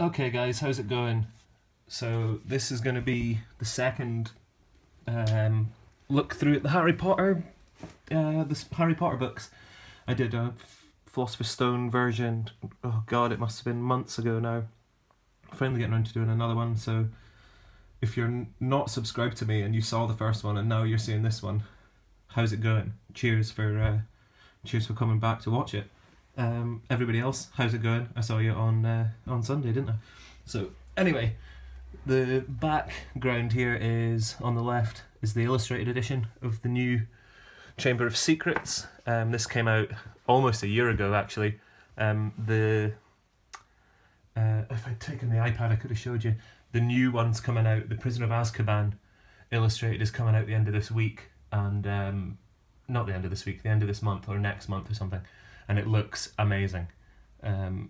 Okay guys, how's it going? So this is going to be the second um, look through at the Harry Potter, uh, the Harry Potter books. I did a Philosopher's Stone version, oh god, it must have been months ago now. Finally getting around to doing another one, so if you're not subscribed to me and you saw the first one and now you're seeing this one, how's it going? Cheers for uh, cheers for coming back to watch it. Um, everybody else, how's it going? I saw you on uh, on Sunday, didn't I? So anyway, the background here is on the left is the illustrated edition of the new Chamber of Secrets. Um, this came out almost a year ago, actually. Um, the uh, if I'd taken the iPad, I could have showed you. The new one's coming out. The Prisoner of Azkaban illustrated is coming out the end of this week, and um, not the end of this week, the end of this month or next month or something and it looks amazing. Um,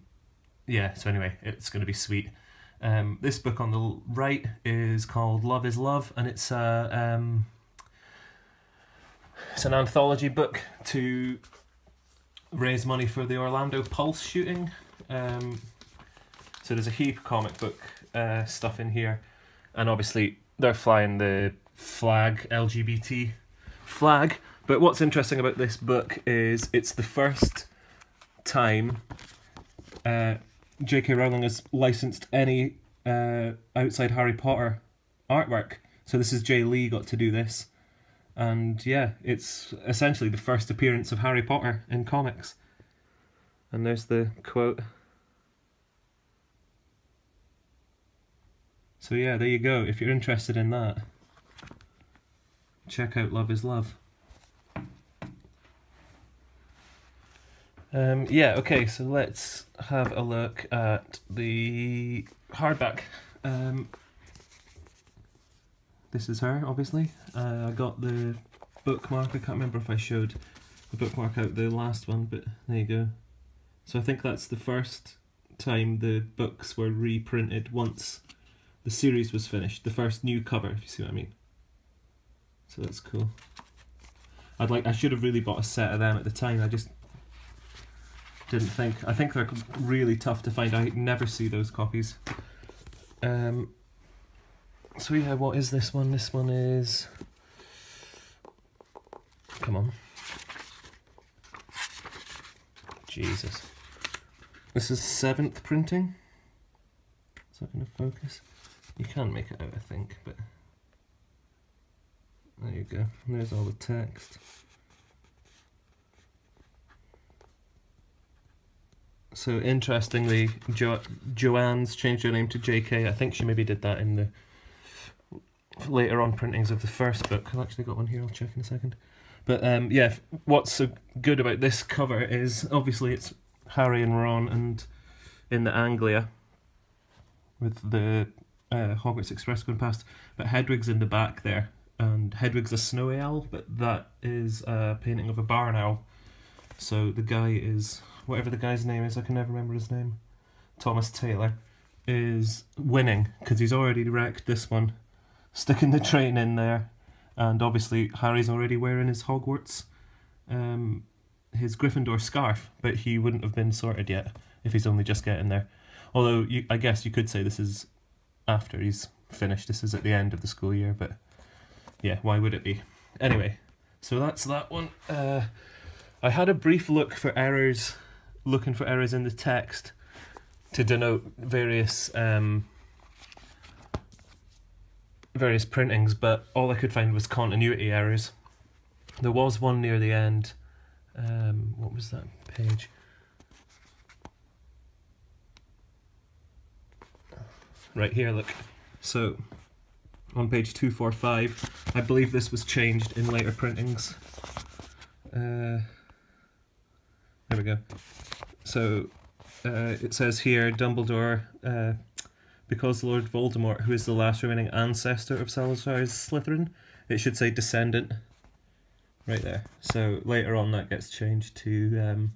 yeah, so anyway, it's going to be sweet. Um, this book on the right is called Love is Love, and it's a um, it's an anthology book to raise money for the Orlando Pulse shooting. Um, so there's a heap of comic book uh, stuff in here, and obviously they're flying the flag LGBT flag. But what's interesting about this book is it's the first time uh, J.K. Rowling has licensed any uh, outside Harry Potter artwork. So this is Jay Lee got to do this. And yeah, it's essentially the first appearance of Harry Potter in comics. And there's the quote. So yeah, there you go. If you're interested in that, check out Love is Love. Um, yeah, okay, so let's have a look at the hardback. Um, this is her, obviously. Uh, I got the bookmark. I can't remember if I showed the bookmark out the last one, but there you go. So I think that's the first time the books were reprinted once the series was finished. The first new cover, if you see what I mean. So that's cool. I'd like. I should have really bought a set of them at the time. I just didn't think. I think they're really tough to find. I never see those copies. Um, so yeah, what is this one? This one is. Come on. Jesus. This is seventh printing. Is that going to focus? You can make it out, I think, but. There you go. There's all the text. So interestingly, jo- Joanne's changed her name to JK. I think she maybe did that in the later on printings of the first book. I've actually got one here. I'll check in a second. But um, yeah, what's so good about this cover is obviously it's Harry and Ron and in the Anglia with the uh, Hogwarts Express going past, but Hedwig's in the back there, and Hedwig's a snowy owl, but that is a painting of a barn owl. So the guy is whatever the guy's name is, I can never remember his name, Thomas Taylor, is winning because he's already wrecked this one, sticking the train in there, and obviously Harry's already wearing his Hogwarts, um, his Gryffindor scarf, but he wouldn't have been sorted yet if he's only just getting there. Although you, I guess you could say this is after he's finished. This is at the end of the school year, but yeah, why would it be? Anyway, so that's that one. Uh, I had a brief look for errors looking for errors in the text to denote various um, various printings, but all I could find was continuity errors. There was one near the end. Um, what was that page? Right here, look. So, on page 245, I believe this was changed in later printings. Uh, we go. So uh, it says here Dumbledore, uh, because Lord Voldemort, who is the last remaining ancestor of Salazar's Slytherin, it should say descendant. Right there. So later on that gets changed to um,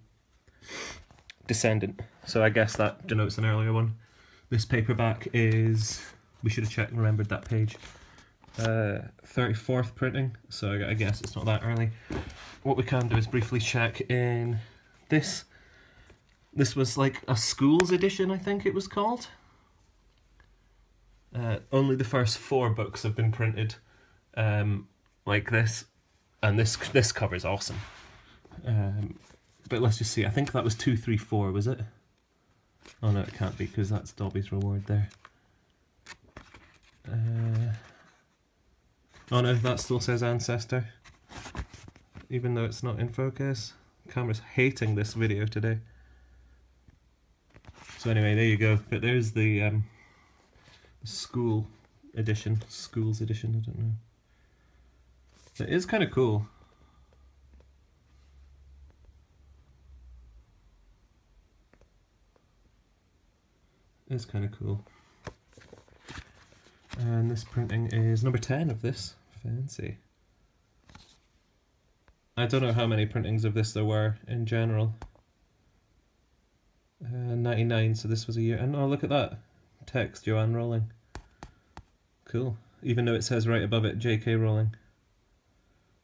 descendant. So I guess that denotes an earlier one. This paperback is, we should have checked and remembered that page. Uh, 34th printing, so I guess it's not that early. What we can do is briefly check in this this was like a school's edition, I think it was called. Uh, only the first four books have been printed um, like this, and this this cover is awesome. Um, but let's just see. I think that was two, three, four. Was it? Oh no, it can't be because that's Dobby's reward there. Uh, oh no, that still says ancestor, even though it's not in focus. Camera's hating this video today. So anyway, there you go. But there's the um, school edition, schools edition. I don't know. It is kind of cool. It's kind of cool. And this printing is number 10 of this. Fancy. I don't know how many printings of this there were in general. Uh, 99, so this was a year. And oh, look at that. Text, Joanne Rowling. Cool. Even though it says right above it, J.K. Rowling.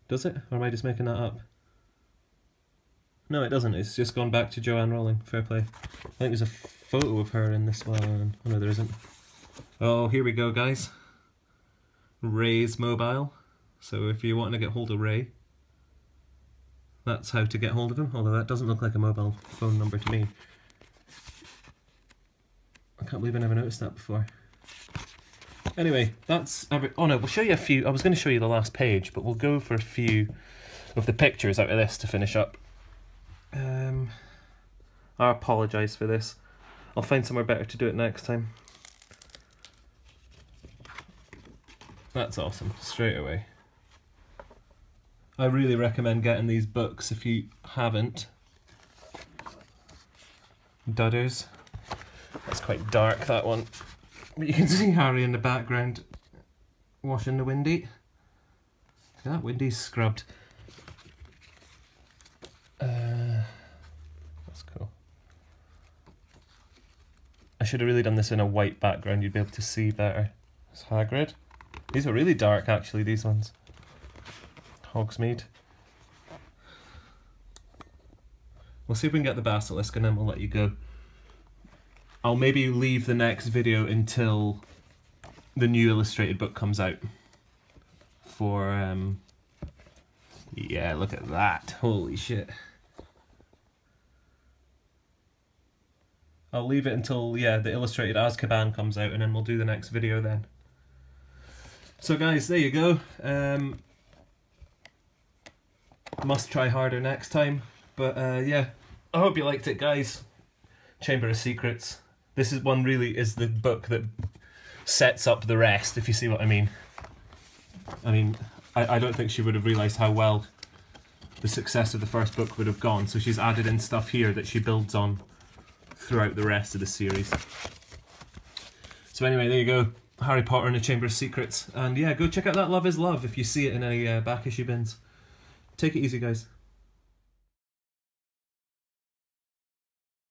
Does it? Or am I just making that up? No, it doesn't. It's just gone back to Joanne Rowling. Fair play. I think there's a photo of her in this one. Oh no, there isn't. Oh, here we go, guys. Ray's mobile. So if you want to get hold of Ray, that's how to get hold of him. Although that doesn't look like a mobile phone number to me. I can't believe I never noticed that before. Anyway, that's every. Oh no, we'll show you a few. I was going to show you the last page, but we'll go for a few of the pictures out of this to finish up. Um, I apologise for this. I'll find somewhere better to do it next time. That's awesome, straight away. I really recommend getting these books if you haven't. Dudders. That's quite dark, that one. But you can see Harry in the background washing the windy. That windy's scrubbed. Uh, that's cool. I should have really done this in a white background, you'd be able to see better. It's Hagrid. These are really dark actually, these ones. Hogsmeade. We'll see if we can get the basilisk and then we'll let you go. I'll maybe leave the next video until the new illustrated book comes out. For, um, yeah, look at that. Holy shit. I'll leave it until, yeah, the illustrated Azkaban comes out and then we'll do the next video then. So guys, there you go. Um, must try harder next time. But uh, yeah, I hope you liked it guys. Chamber of Secrets. This is one really is the book that sets up the rest, if you see what I mean. I mean, I, I don't think she would have realised how well the success of the first book would have gone, so she's added in stuff here that she builds on throughout the rest of the series. So anyway, there you go. Harry Potter and the Chamber of Secrets. And yeah, go check out that Love is Love if you see it in any uh, back issue bins. Take it easy, guys.